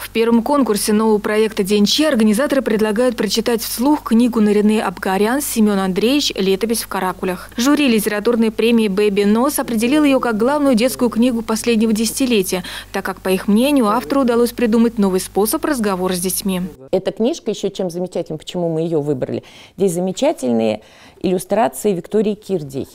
В первом конкурсе нового проекта «День Че» организаторы предлагают прочитать вслух книгу Нарины Абгарян «Семен Андреевич. Летопись в каракулях». Жюри литературной премии «Бэби Нос» определил ее как главную детскую книгу последнего десятилетия, так как, по их мнению, автору удалось придумать новый способ разговора с детьми. Эта книжка еще чем замечательна, почему мы ее выбрали. Здесь замечательные иллюстрации Виктории Кирдей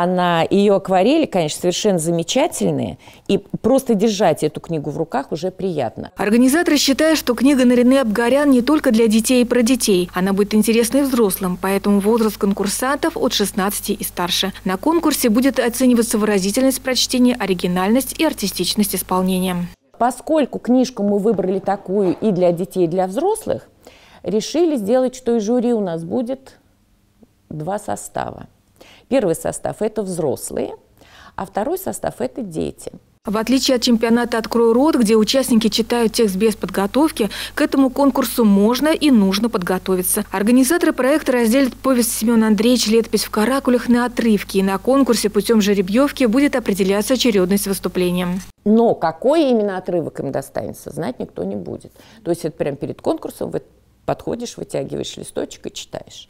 она, ее акварели, конечно, совершенно замечательные, и просто держать эту книгу в руках уже приятно. Организаторы считают, что книга Нарины Абгарян не только для детей и про детей. Она будет интересной взрослым, поэтому возраст конкурсантов от 16 и старше. На конкурсе будет оцениваться выразительность прочтения, оригинальность и артистичность исполнения. Поскольку книжку мы выбрали такую и для детей, и для взрослых, решили сделать, что и жюри у нас будет два состава. Первый состав – это взрослые, а второй состав – это дети. В отличие от чемпионата «Открой рот», где участники читают текст без подготовки, к этому конкурсу можно и нужно подготовиться. Организаторы проекта разделят повесть Семена Андреевича «Летопись в каракулях» на отрывки, и на конкурсе путем жеребьевки будет определяться очередность выступления. Но какой именно отрывок им достанется, знать никто не будет. То есть это прямо перед конкурсом вы подходишь, вытягиваешь листочек и читаешь.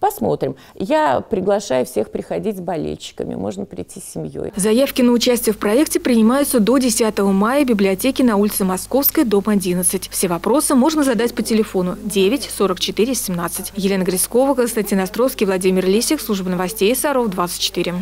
Посмотрим. Я приглашаю всех приходить с болельщиками. Можно прийти с семьей. Заявки на участие в проекте принимаются до 10 мая в библиотеке на улице Московской, дом 11. Все вопросы можно задать по телефону 9 44 17. Елена Грискова, Константин Островский, Владимир Лисик, служба новостей Саров 24.